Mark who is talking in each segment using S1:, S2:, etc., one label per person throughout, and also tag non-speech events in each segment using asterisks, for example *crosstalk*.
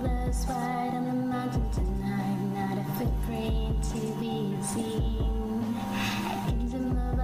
S1: blows white on the mountain tonight. Not a footprint to be seen. I can move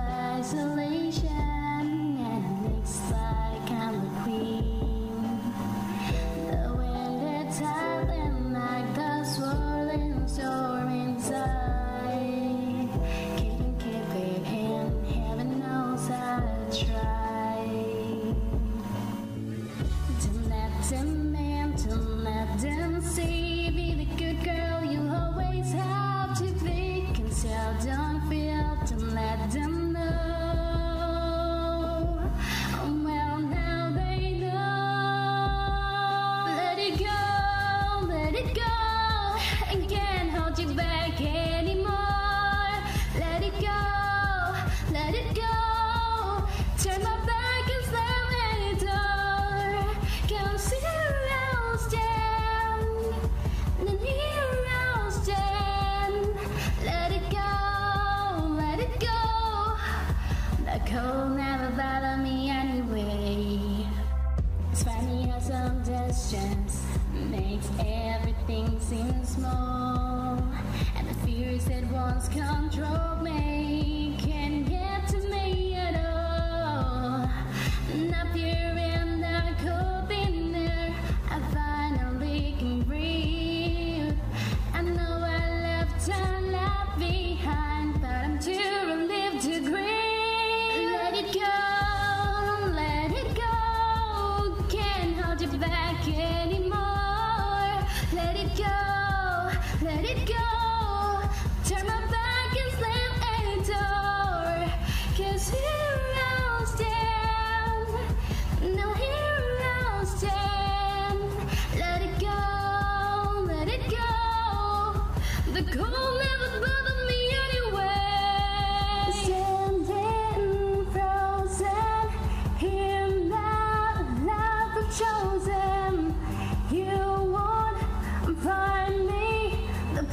S1: It's funny how distance makes everything seem small, and the fears that once controlled.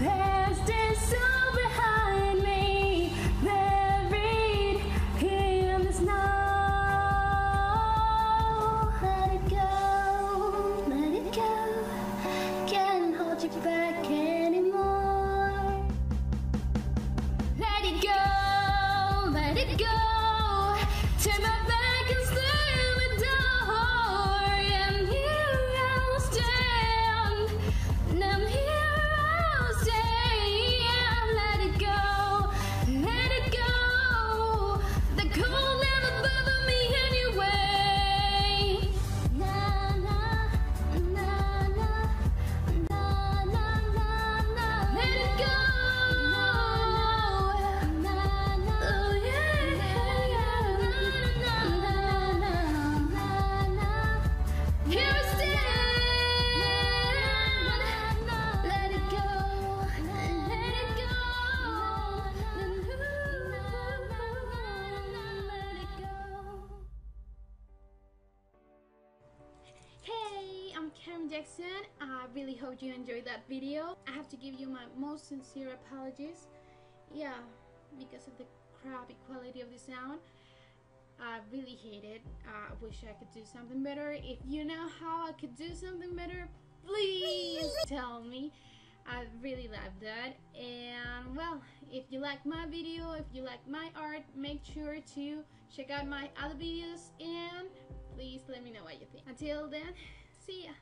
S2: pay. Carime Jackson. I really hope you enjoyed that video. I have to give you my most sincere apologies. Yeah, because of the crappy quality of the sound. I really hate it. I wish I could do something better. If you know how I could do something better, please *laughs* tell me. I really love that. And well, if you like my video, if you like my art, make sure to check out my other videos and please let me know what you think. Until then, see ya!